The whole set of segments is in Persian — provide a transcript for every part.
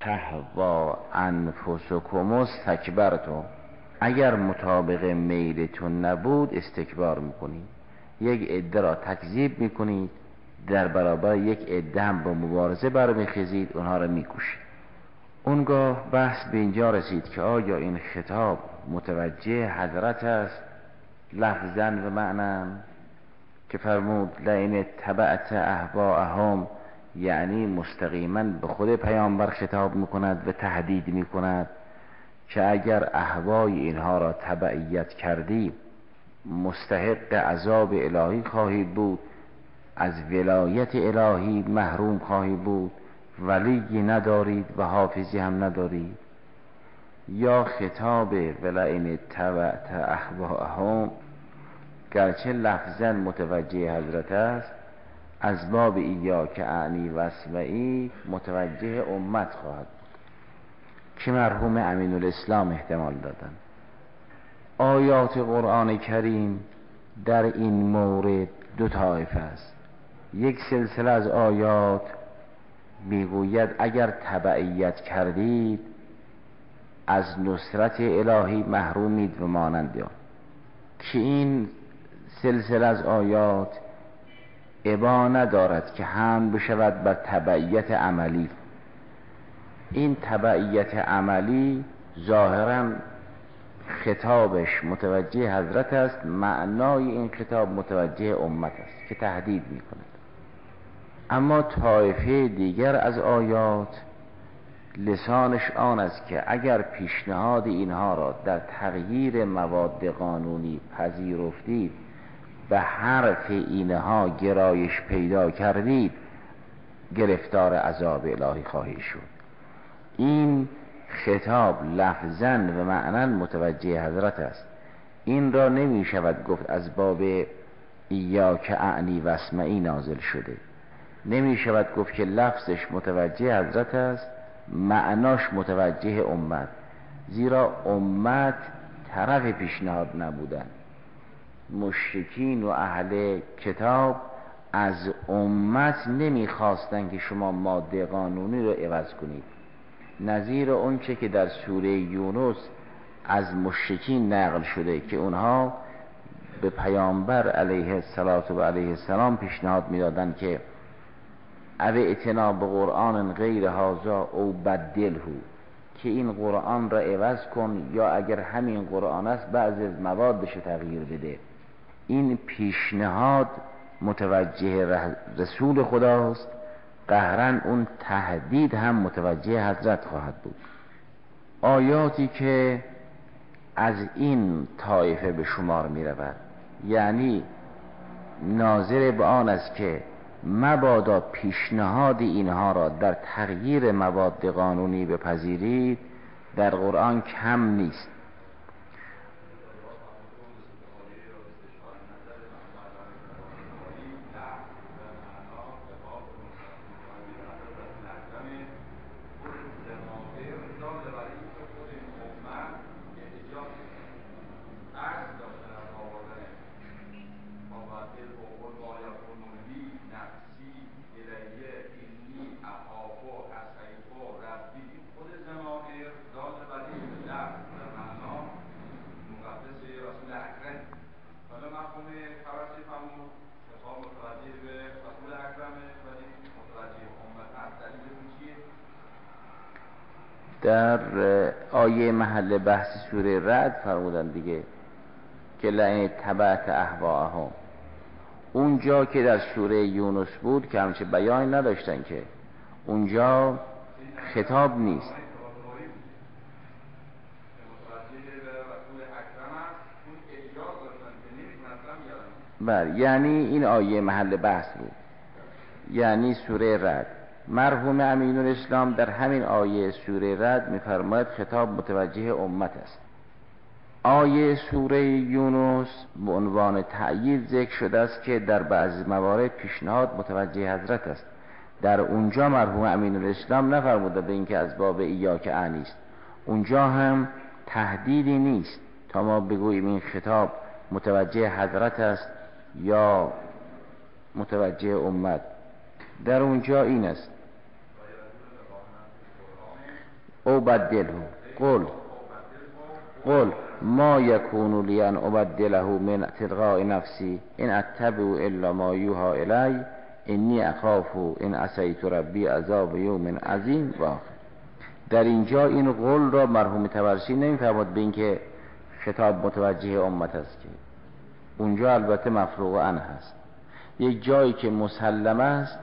تهوا انفسکم استکبرتم اگر مطابق میلتون نبود استکبار می‌کنید یک عده را تکذیب می‌کنید در برابر یک عده هم با مبارزه برمیخیزید. اونها را می‌کشید اونگاه بحث به اینجا رسید که آیا این خطاب متوجه حضرت است؟ لفظا و معنا که فرمود لین تبعت احواهم یعنی مستقیما به خود پیامبر خطاب می‌کند و تهدید می‌کند که اگر احوای اینها را تبعیت کردی مستحق عذاب الهی خواهی بود از ولایت الهی محروم خواهی بود ولی ندارید و حافظی هم ندارید. یا خطاب ولعین تبعت احواهم گرچه لفظا متوجه حضرت است از باب ایا که اعنی و متوجه امت خواهد که مرحوم امین الاسلام احتمال دادن. آیات قرآن کریم در این مورد دو طایفه است. یک سلسله از آیات می‌گوید اگر تبعیت کردید از نصرت الهی محرومید و مانند که این سلسله از آیات ابا ندارد که هم بشود بر تبعیت عملی. این تبعیت عملی ظاهرا خطابش متوجه حضرت است معنای این خطاب متوجه امت است که تهدید می کند اما طایفه دیگر از آیات لسانش آن است که اگر پیشنهاد اینها را در تغییر مواد قانونی پذیرفتید به حرف اینها گرایش پیدا کردید گرفتار عذاب الهی خواهی شد. این خطاب لفظا و معنا متوجه حضرت است. این را نمی شود گفت از باب ایا که اعنی و نازل شده. نمی شود گفت که لفظش متوجه حضرت است معناش متوجه امت. زیرا امت طرف پیشنهاد نبودن. مشرکین و اهل کتاب از امت نمی‌خواستند که شما ماده قانونی رو عوض کنید. نظیر اونچه که در سوره یونس از مشرکین نقل شده که اونها به پیامبر علیه السلام و علیه السلام پیشنهاد می‌دادند که او اتنا به قرآن غیر هازا او بدلهو که این قرآن را عوض کن یا اگر همین قرآن است بعض از موادش تغییر بده. این پیشنهاد متوجه رسول خداست. قهرن اون تهدید هم متوجه حضرت خواهد بود. آیاتی که از این طایفه به شمار می رود. یعنی ناظر به آن است که مبادا پیشنهاد اینها را در تغییر مواد قانونی بپذیرید در قرآن کم نیست. در آیه محل بحث سوره رد فرمودن دیگه که لعین تبعت احواهم. اونجا که در سوره یونس بود که همچه بیان نداشتن که اونجا خطاب نیست. بر یعنی این آیه محل بحث بود. یعنی سوره رد مرحوم امین الاسلام در همین آیه سوره رد میفرماید خطاب متوجه امت است. آیه سوره یونس به عنوان تأیید ذکر شده است که در بعضی موارد پیشنهاد متوجه حضرت است. در اونجا مرحوم امین الاسلام نفرموده به اینکه از باب ایا که است اونجا هم تهدیدی نیست. تا ما بگوییم این خطاب متوجه حضرت است یا متوجه امت. در اونجا این است. او بدله قل قل ما یکون لی ان ابدله من تلقاء نفسی این اتبع الا ما یوها الی انی اخاف این اسیت ربی عذاب یوم عظیم و در اینجا این قول را مرحوم تبرسی نمیفرماد به اینکه خطاب متوجه امت است که اونجا البته مفروغ ان هست یک جایی که مسلم است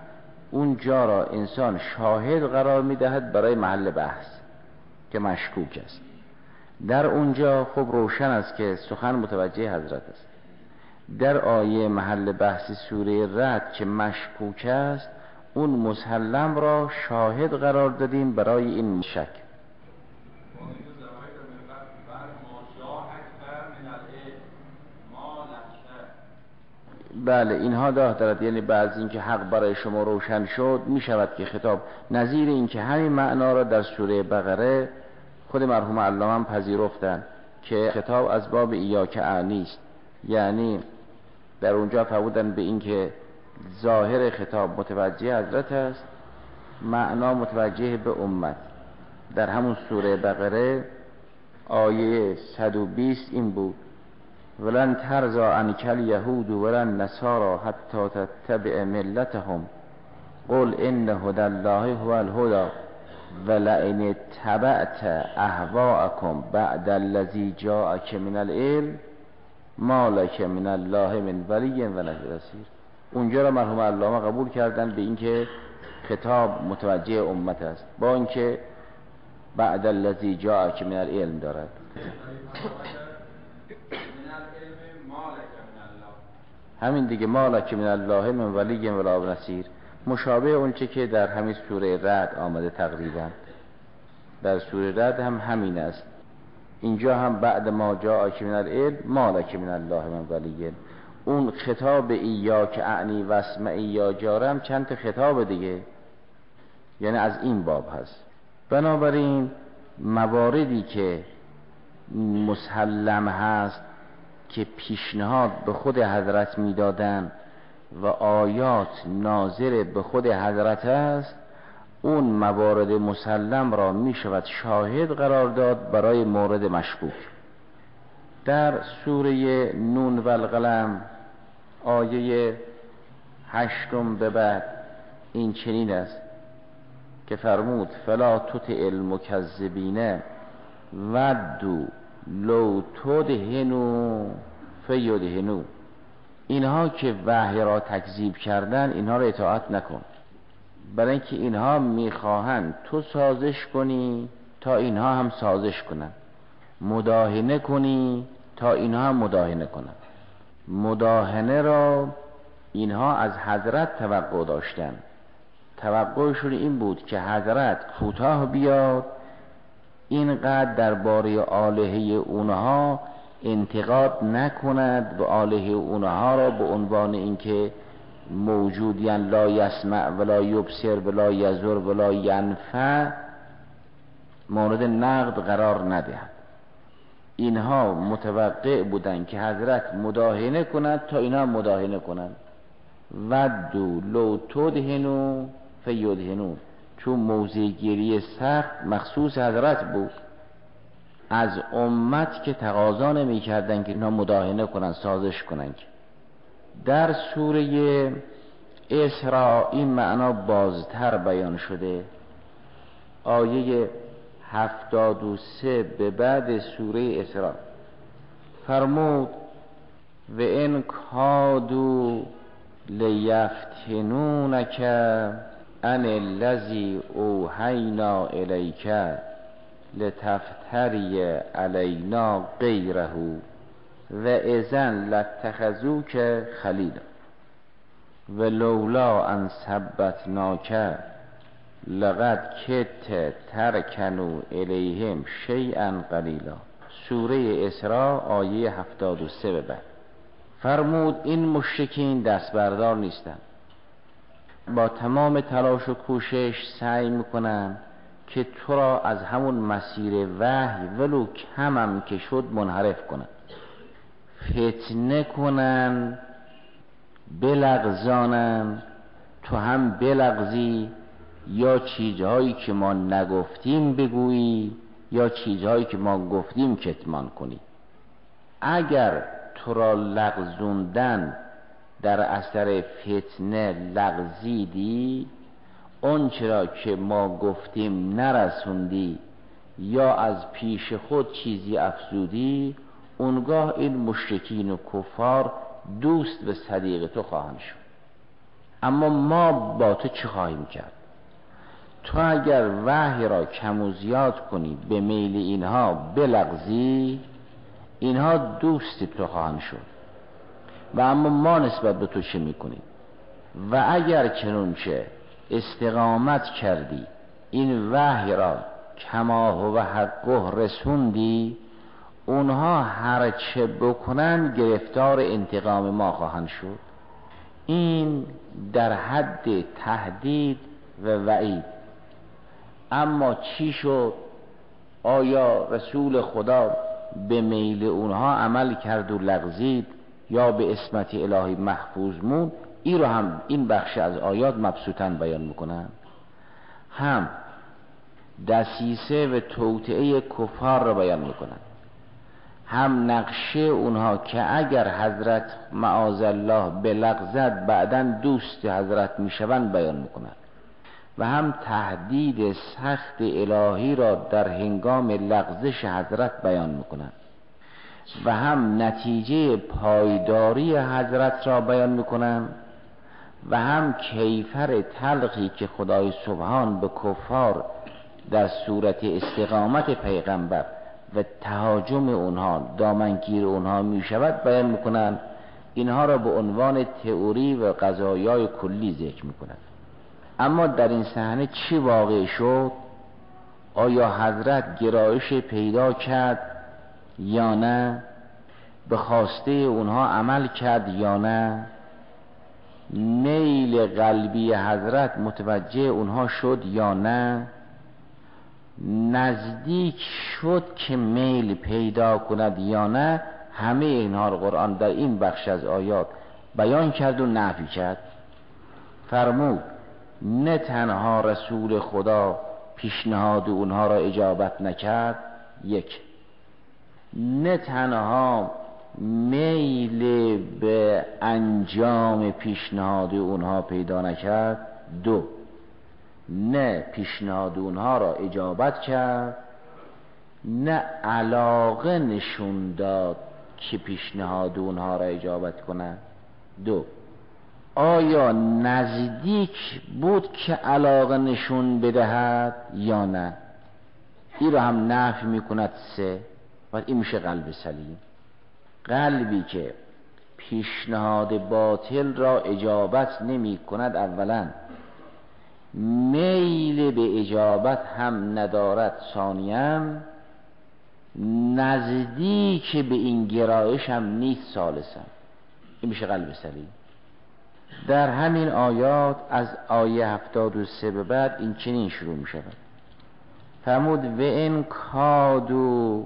اون جا را انسان شاهد قرار می‌دهد برای محل بحث که مشکوک است. در اونجا خب روشن است که سخن متوجه حضرت است. در آیه محل بحث سوره رد که مشکوک است اون مسلم را شاهد قرار دادیم برای این شک. بله اینها دارد یعنی بعض اینکه حق برای شما روشن شد می شود که خطاب. نظیر اینکه همین معنا را در سوره بقره خود مرحوم علامه هم پذیرفتن که خطاب از باب ایاک نیست یعنی در اونجا فرمودن به اینکه ظاهر خطاب متوجه حضرت است معنا متوجه به امت. در همون سوره بقره آیه 120 این بود. ولن ترزا عنکل یهود ولن نصارا حتی تتبع ملتهم. قل ان هدى الله هو الهدى ولئن تبعت اهواءكم بعد الذي جاءك من العلم ما لك من الله من ولی و نصیر اونجا را مرحوم علامه قبول کردن به اینکه خطاب متوجه امت است. با اینکه بعد الذی جاءک من العلم دارد. همین دیگه مالک من الله من ولی ولا نصیر. مشابه اونچه که در همین سوره رد آمده تقریبا. در سوره رد هم همین است. اینجا هم بعد ما جا من العلم مالک من الله من ولی. اون خطاب ایا که اعنی وسم ایا جارم چند خطاب دیگه. یعنی از این باب هست. بنابراین مواردی که مسلم هست که پیشنهاد به خود حضرت می‌دادن و آیات ناظر به خود حضرت است اون موارد مسلم را می شود شاهد قرار داد برای مورد مشکوک. در سوره نون و القلم آیه هشتم به بعد این چنین است که فرمود فلا تطع المکذبین ودو لو تدهنو فیدهنو اینها که وحی را تکذیب کردن اینها را اطاعت نکن. برای اینکه اینها می‌خواهند تو سازش کنی تا اینها هم سازش کنند مداهنه کنی تا اینها هم مداهنه کنند مداهنه را اینها از حضرت توقع داشتن. توقعشون این بود که حضرت کوتاه بیاد اینقدر درباره آلهه اونها انتقاد نکند و آلهه اونها را به عنوان اینکه موجودین لا یسمع ولا یبصر ولا یزر ولا ینفع مورد نقد قرار ندهد. اینها متوقع بودند که حضرت مداهنه کند تا اینها مداهنه کنند. ودو لو تدهنو فیدهنو. چون موضع گیری سخت مخصوص حضرت بود. از امت که تقاضا نمی کردن که اینا مداهنه کنن سازش کنن در سوره اسراء این معنا بازتر بیان شده. آیه هفتاد و سه به بعد سوره اسراء. فرمود و این کادو لیفتنونک ان الذی اوحینا الیک لتفتری علینا غیره و ازن لتخذوک خلیل و لولا ان ثبتناک لقد کت ترکنو الیهم شیئا قلیلا سوره اسراء آیه 73 به بعد. فرمود این مشرکین دست بردار نیستند. با تمام تلاش و کوشش سعی می‌کنن که تو را از همون مسیر وحی ولو کمم که شد منحرف کنن فتنه کنن بلغزانن تو هم بلغزی یا چیزهایی که ما نگفتیم بگویی یا چیزهایی که ما گفتیم کتمان کنی. اگر تو را لغزوندن در اثر فتنه لغزیدی اون چرا که ما گفتیم نرسوندی یا از پیش خود چیزی افزودی اونگاه این مشرکین و کفار دوست به صدیق تو خواهند شد. اما ما با تو چه خواهیم کرد؟ تو اگر وحی را کم و زیاد کنی به میل اینها بلغزی اینها دوست تو خواهند شد. و اما ما نسبت به تو چه می‌کنیم؟ و اگر چنونچه استقامت کردی این وحی را کما و حقه رسوندی اونها هر چه بکنن گرفتار انتقام ما خواهند شد. این در حد تهدید و وعید. اما چی شد آیا رسول خدا به میل اونها عمل کرد و لغزید؟ یا به اسمت الهی محفوظ مون این رو هم این بخش از آیات مبسوطا بیان می‌کنن هم دسیسه و توطعه کفار رو بیان می‌کنن هم نقشه اونها که اگر حضرت معاذ الله به لغزت بعدا دوست حضرت می‌شوند بیان می‌کنن و هم تهدید سخت الهی را در هنگام لغزش حضرت بیان می‌کنند و هم نتیجه پایداری حضرت را بیان می‌کنند و هم کیفر تلقی که خدای سبحان به کفار در صورت استقامت پیغمبر و تهاجم اونها دامنگیر اونها می شود بیان می‌کنند اینها را به عنوان تئوری و قضایای کلی ذکر می‌کنند اما در این صحنه چی واقع شد؟ آیا حضرت گرایش پیدا کرد؟ یا نه به خواسته اونها عمل کرد یا نه. میل قلبی حضرت متوجه اونها شد یا نه. نزدیک شد که میل پیدا کند یا نه. همه اینها رو قرآن در این بخش از آیات بیان کرد و نفی کرد. فرمود نه تنها رسول خدا پیشنهاد اونها را اجابت نکرد. یک نه تنها میل به انجام پیشنهاد اونها پیدا نکرد دو نه پیشنهاد اونها را اجابت کرد نه علاقه نشون داد که پیشنهاد اونها را اجابت کنند دو آیا نزدیک بود که علاقه نشون بدهد یا نه؟ این رو هم نفی می‌کند. سه و این میشه قلب سلیم. قلبی که پیشنهاد باطل را اجابت نمی کند اولا میل به اجابت هم ندارد ثانیا نزدیک به این گرایش هم نیست سالسا این میشه قلب سلیم. در همین آیات از آیه هفتاد و سه به بعد این چنین شروع می شود فرمود و این کادو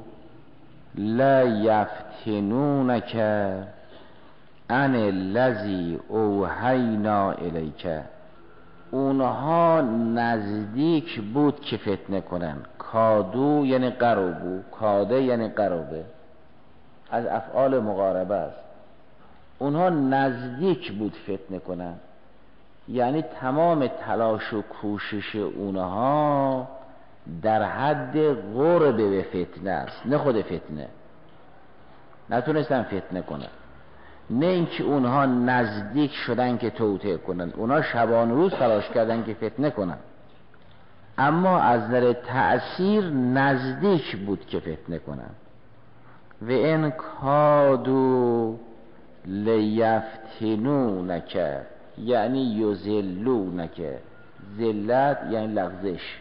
لا یفتنونک ان الذی اوحینا الیک. اونها نزدیک بود که فتنه کنن. کادو یعنی قربو کاده یعنی قربه از افعال مقاربه است. اونها نزدیک بود فتنه کنن. یعنی تمام تلاش و کوشش اونها در حد غرب به فتنه است. نه خود فتنه. نتونستن فتنه کنن نه اینکه اونها نزدیک شدن که توطعه کنن. اونها شبان روز تلاش کردن که فتنه کنن. اما از نظر تأثیر نزدیک بود که فتنه کنن. و این کادو لیفتنونک یعنی یزلونک ذلت یعنی لغزش.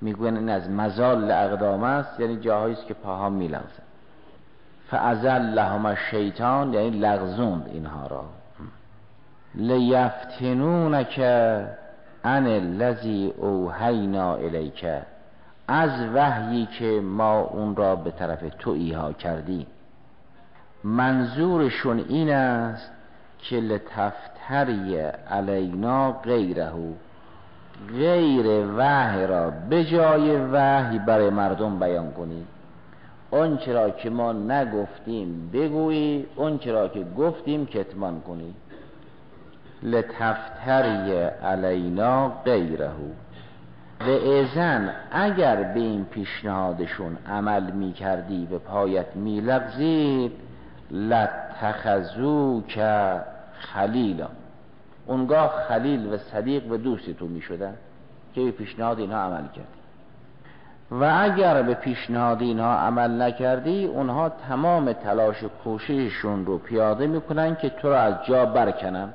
می‌گوین این از مزال اقدام است یعنی جاهایی است که پاها میلغزن فازل لهم الشیطان یعنی لغزوند اینها را. لیفتنونک ان الذی اوحینا الیک از وحیی که ما اون را به طرف تو ایها کردیم. منظورشون این است که لتفتری علینا غیره. غیر وحی را به جای وحی برای مردم بیان کنی. اون چرا که ما نگفتیم بگویی اون چرا که گفتیم کتمان کنی. لتفتری علینا غیره. و ازن اگر به این پیشنهادشون عمل می کردی و پایت می لغزید لتخذو که خلیلا. اونگاه خلیل و صدیق و دوستی تو می شدن که به پیشنهاد اینها عمل کرد و اگر به پیشنهاد اینها عمل نکردی اونها تمام تلاش و کوشششون رو پیاده می‌کنن که تو رو از جا برکنن.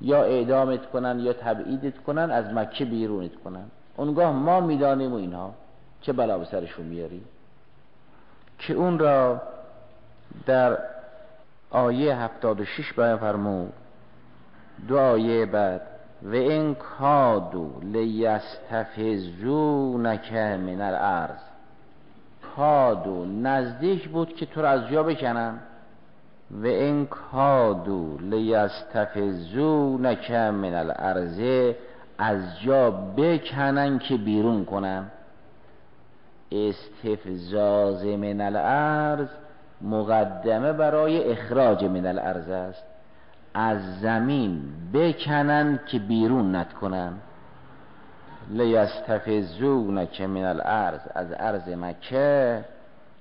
یا اعدامت کنن یا تبعیدت کنن از مکه بیرونت کنن. اونگاه ما می‌دانیم و اینها چه بلا به سرشون میاری که اون را در آیه 76 بیان فرمود دو آیه بعد. و این کادو لیستفزونک من الارض. کادو نزدیک بود که تو را از جا بکنن و این کادو لیستفزونک من الارض از جا بکنن که بیرون کنن استفزاز من الارض مقدمه برای اخراج من الارض است. از زمین بکنن که بیرون نتکنن. لیستفزون که من الارض از ارض مکه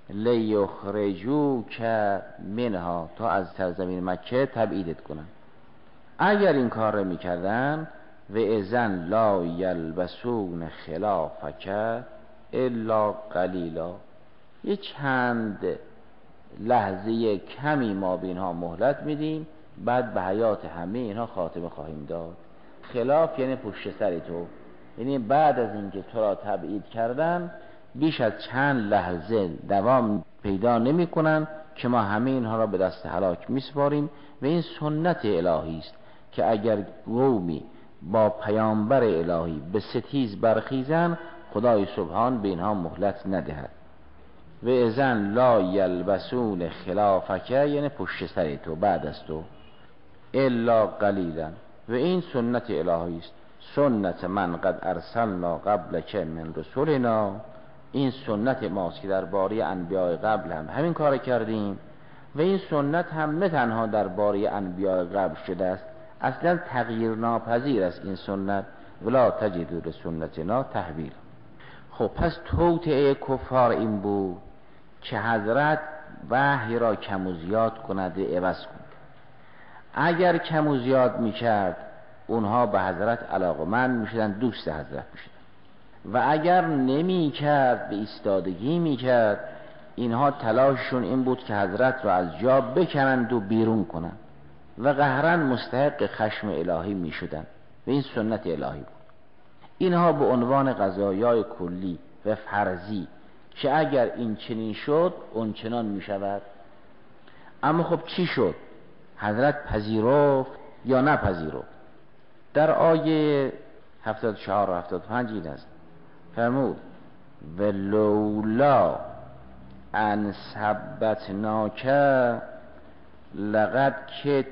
لیخرجو که منها تا از سرزمین مکه تبعیدت کنن. اگر این کار رو می‌کردن و ازن لا یلبسون خلافک الا قلیلا یه چند لحظه کمی ما به مهلت میدیم. بعد به حیات همه اینها خاتمه خواهیم داد. خلاف یعنی پشت سر تو. یعنی بعد از اینکه تو را تبعید کردن بیش از چند لحظه دوام پیدا نمی کنن که ما همه اینها را به دست حلاک میسپاریم و این سنت الهی است که اگر قومی با پیامبر الهی به ستیز برخیزن خدای سبحان به اینها مهلت ندهد. و ازن لا یلبسون خلافکه یعنی پشت سر تو بعد از تو. الا قلیلا و این سنت الهی است. سنت من قد ارسلنا قبل که من رسولنا. این سنت ماست که در باری انبیاء قبل هم همین کار کردیم. و این سنت هم نه تنها در باری انبیاء قبل شده است اصلا تغییر ناپذیر است این سنت. ولا تجدو سنتنا تحویل خب پس توطعه کفار این بود که حضرت وحی را کم و زیاد کند عوض کند اگر کم و زیاد می‌کرد اونها به حضرت علاقه من می‌شدن دوست حضرت می‌شدن. و اگر نمی کرد به ایستادگی می‌کرد اینها تلاششون این بود که حضرت را از جا بکنند و بیرون کنند. و قهرن مستحق خشم الهی می‌شدن. و این سنت الهی بود. اینها به عنوان قضایای کلی و فرضی که اگر این چنین شد اون چنان می شود اما خب چی شد؟ حضرت پذیرفت یا نپذیرفت در آیه 74 و 75 این است. فرمود و لولا ان ثبتناک لقد کت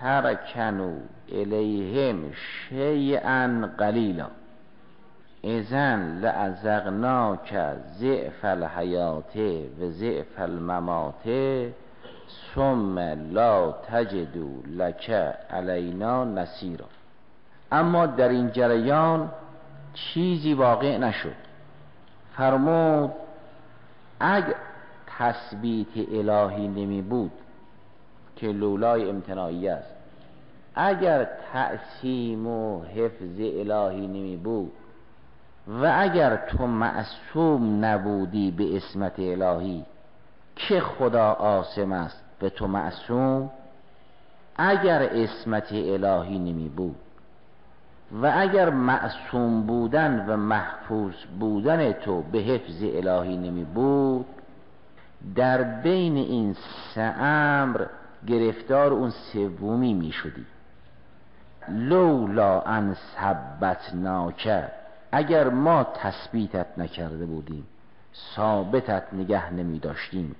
ترکنو الیهم شیئا قلیلا. ازن لعزقناک زعف الحیات و زعف الممات. ثم لا تجدو لک علینا نصیرا. اما در این جریان چیزی واقع نشد. فرمود اگر تثبیت الهی نمی بود که لولای امتناعی است. اگر تعصیم و حفظ الهی نمی بود و اگر تو معصوم نبودی به اسمت الهی که خدا آسم است به تو معصوم؟ اگر اسمت الهی نمی بود و اگر معصوم بودن و محفوظ بودن تو به حفظ الهی نمی بود در بین این سه امر گرفتار اون سومی می شدی. لولا ان ثبت اگر ما تثبیتت نکرده بودیم ثابتت نگه نمی داشتیم.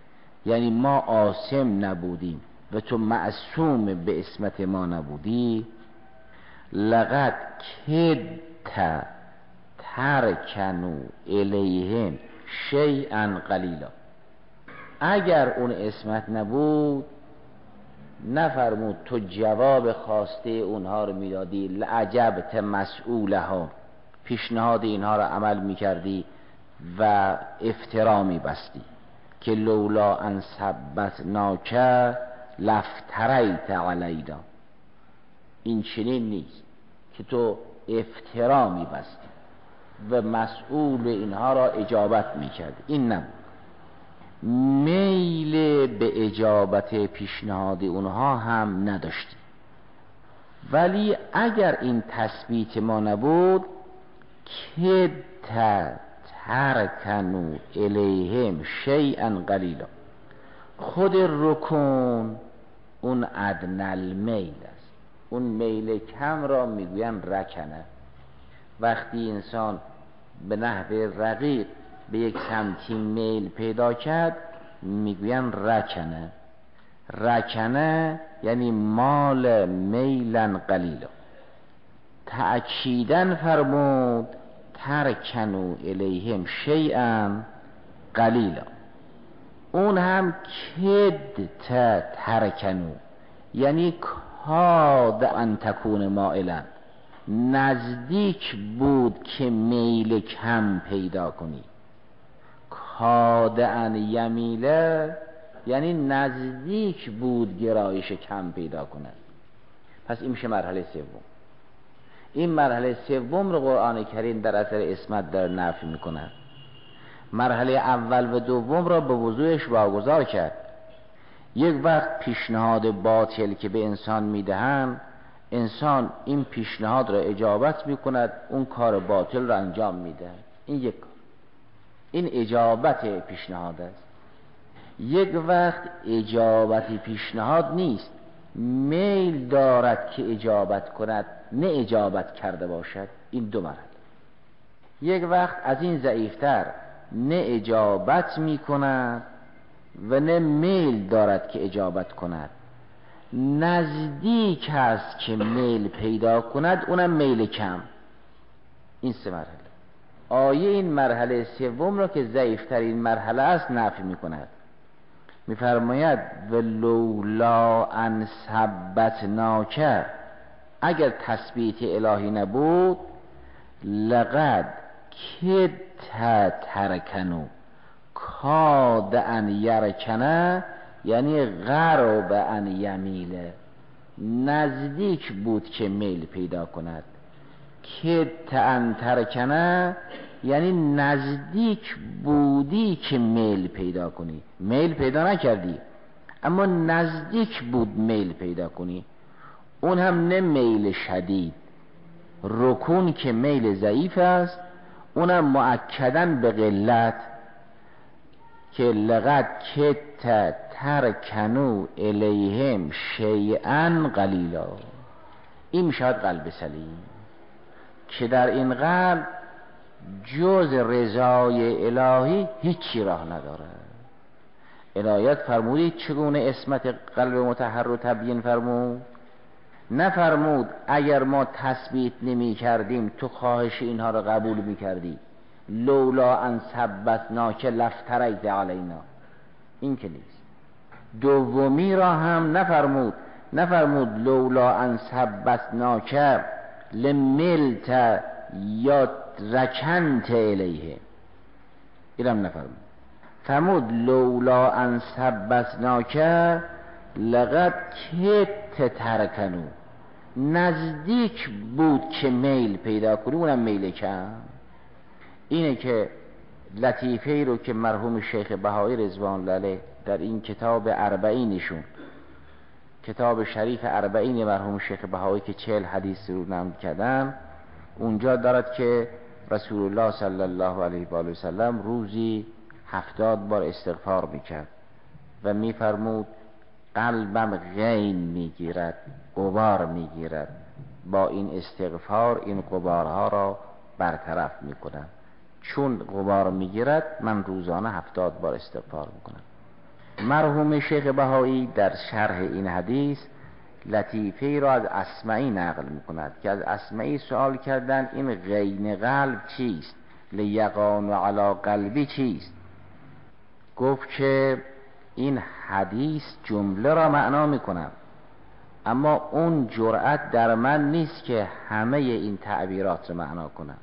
یعنی ما آسم نبودیم و تو معصوم به اسمت ما نبودی. لقد ترکنو الیهم شیئا قلیلا. اگر اون اسمت نبود نفرمود تو جواب خواسته اونها رو می‌دادی. لعجبت مسئولها. پیشنهاد اینها رو عمل می‌کردی و افترا میبستی که لولا ان ثبت ناکه لفتریت علینا. این چنین نیست که تو افترا میبستی و مسئول اینها را اجابت می‌کرد این نبود. میل به اجابت پیشنهاد اونها هم نداشتی. ولی اگر این تثبیت ما نبود که ترکنو الیهم شیئا قلیلا. خود رکون اون ادنل میل است. اون میل کم را می‌گوین رکنه. وقتی انسان به نحو رقیق به یک سمتی میل پیدا کرد می‌گوین رکنه. رکنه یعنی مال میلن قلیلا. تأکیدن فرمود ترکنو الیهم شیئا قلیلا. اون هم کد ترکنو یعنی کاد ان تکون مائلا نزدیک بود که میل کم پیدا کنی. کاد ان یمیله یعنی نزدیک بود گرایش کم پیدا کند پس این میشه مرحله سوم. این مرحله سوم رو قرآن کریم در اثر اسمت در نفی می‌کند مرحله اول و دوم را به وضوعش واگذار کرد. یک وقت پیشنهاد باطل که به انسان می‌دهند انسان این پیشنهاد را اجابت می‌کند اون کار باطل را انجام میده. این یک کار. این اجابت پیشنهاد است. یک وقت اجابت پیشنهاد نیست. میل دارد که اجابت کند. نه اجابت کرده باشد این دو مرحله. یک وقت از این ضعیفتر نه اجابت می کند و نه میل دارد که اجابت کند. نزدیک است که میل پیدا کند اونم میل کم. این سه مرحله. آیه این مرحله سوم را که ضعیفترین مرحله است نفی می کند میفرماید و لولا ان ثبت ناکر اگر تثبیت الهی نبود لقد کت ترکنو کاد ان یرکنه یعنی غرب ان یمیله. نزدیک بود که میل پیدا کند. کت ان ترکنه یعنی نزدیک بودی که میل پیدا کنی. میل پیدا نکردی اما نزدیک بود میل پیدا کنی. اون هم نه میل شدید. رکون که میل ضعیف است اونم معکدن به قلت که لقد کت ترکنو الیهم شیئا قلیلا. این می‌شود قلب سلیم. که در این قلب جز رضای الهی هیچی راه نداره. عنایت فرمودید چگونه اسمت قلب متحر رو تبیین فرمود؟ نفرمود اگر ما تثبیت نمی کردیم تو خواهش اینها رو قبول می کردی لولا ان ثبتناک لفتریت علینا. این که نیست. دومی را هم نفرمود. نفرمود لولا ان ثبتناک لملت یا رکنت الیه. اینم نفرمود. فرمود لولا ان ثبتناک لقد کت ترکنو نزدیک بود که میل پیدا کنی اونم میل کم. اینه که لطیفه رو که مرحوم شیخ بهایی رضوان لاله در این کتاب اربعینشون کتاب شریف اربعین مرحوم شیخ بهایی که چهل حدیث رو نام کردن اونجا دارد که رسول الله صلی الله علیه و آله روزی هفتاد بار استغفار می‌کرد و میفرمود قلبم غین می‌گیرد قبار می‌گیرد. با این استغفار این قبارها را برطرف می‌کنم. چون قبار می‌گیرد من روزانه هفتاد بار استغفار می‌کنم. مرحوم شیخ بهایی در شرح این حدیث لطیفه را از اسمعی نقل می‌کند که از اسمعی سوال کردن این غین قلب چیست؟ لیقان و علا قلبی چیست؟ گفت که این حدیث جمله را معنا می‌کنم اما اون جرأت در من نیست که همه این تعبیرات را معنا کنم.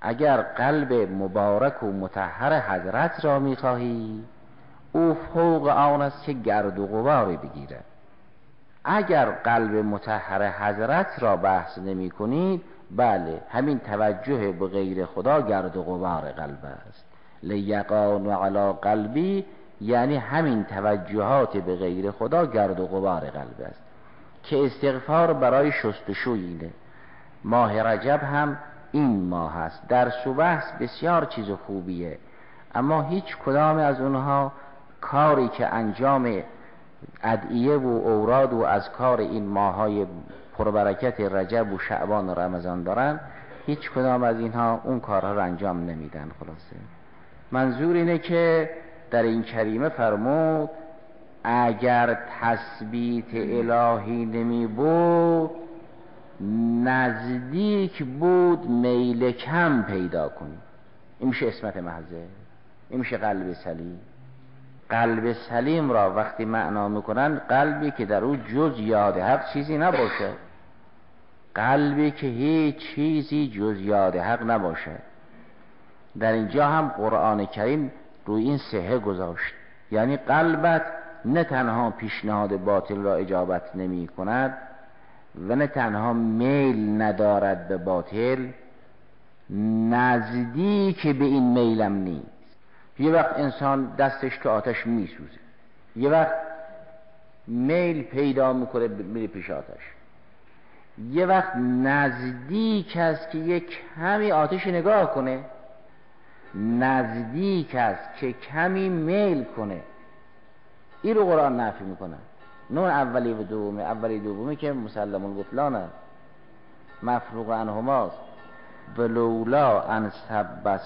اگر قلب مبارک و متحر حضرت را می‌خواهی او فوق آن است که گرد و غباری بگیرد. اگر قلب متحر حضرت را بحث نمی کنید بله همین توجه به غیر خدا گرد و غبار قلب است. لیقان و علا قلبی یعنی همین توجهات به غیر خدا گرد و غبار قلب است. که استغفار برای شستشوی اینه. ماه رجب هم این ماه است. در بحث بسیار چیز خوبیه. اما هیچ کدام از اونها کاری که انجام ادعیه و اوراد و از کار این ماهای پربرکت رجب و شعبان و رمضان دارن هیچ کدام از اینها اون کارها رو انجام نمیدن خلاصه. منظور اینه که در این کریمه فرمود اگر تثبیت الهی نمی بود نزدیک بود میل کم پیدا کنی این میشه اسمت محضه؟ این میشه قلب سلیم. قلب سلیم را وقتی معنا می‌کنن قلبی که در او جز یاد حق چیزی نباشه. قلبی که هیچ چیزی جز یاد حق نباشه. در اینجا هم قرآن کریم روی این سهه گذاشت. یعنی قلبت نه تنها پیشنهاد باطل را اجابت نمی کند و نه تنها میل ندارد به باطل نزدیک به این میلم نیست. یه وقت انسان دستش که آتش میسوزه یه وقت میل پیدا می‌کنه میره پیش آتش. یه وقت نزدیک است که یک کمی آتش نگاه کنه. نزدیک است که کمی میل کنه. این رو قرآن نفی می‌کنه. نه اولی و دومی اولی دومی که مسلم البطلانه مفروق انهماست. ولولا ان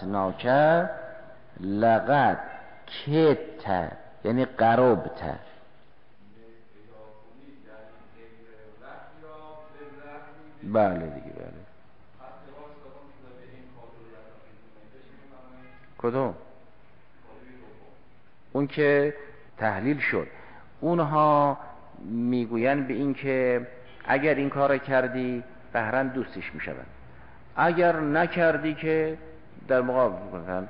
ناکر لقد کت یعنی قربت. بله دیگه بله کدوم؟ اون که تحلیل شد. اونها می‌گوین به این که اگر این کار کردی بهرن دوستش می‌شود اگر نکردی که در مقابل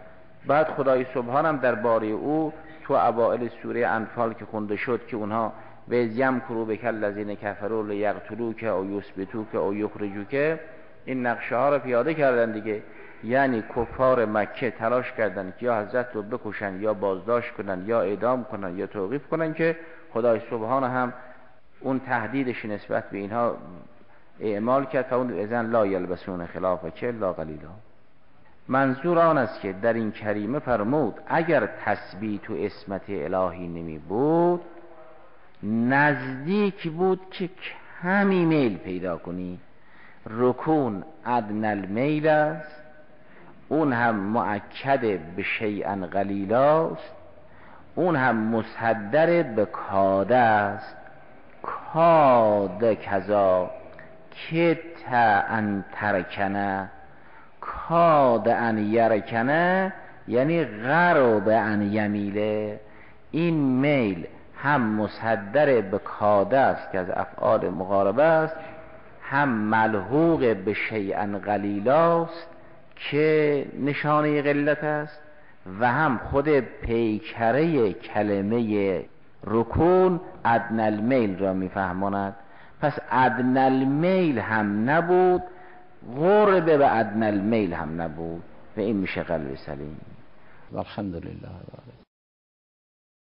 بعد خدای سبحانم در باری او تو اوائل سوره انفال که خونده شد که اونها به یم کرو به کل لذین کفرو لیقتلو که او یثبتو که او یخرجو که این نقشه ها رو پیاده کردن دیگه. یعنی کفار مکه تلاش کردن که یا حضرت رو بکشن یا بازداشت کنن یا اعدام کنن یا توقیف کنن که خدای سبحان هم اون تهدیدش نسبت به اینها اعمال کرد و اون ازن لا یلبسون خلاف که لا قلیلا. منظور آن است که در این کریمه فرمود اگر تثبیت و اسمت الهی نمی بود نزدیک بود که کمی میل پیدا کنی. رکون ادن المیل است. اون هم معکد به شیئا قلیلاست اون هم مصدر به کاده است کاد کذا که ان ترکنه کاد ان یرکنه یعنی غرب ان یمیله. این میل هم مصدر به کاده است که از افعال مقاربه است هم ملحوق به شیئا قلیلاست. که نشانه قلت است و هم خود پیکره کلمه رکون ادن المیل را میفهماند. پس ادن المیل هم نبود غربه به ادن المیل هم نبود و این میشه قلب سلیم. والحمد لله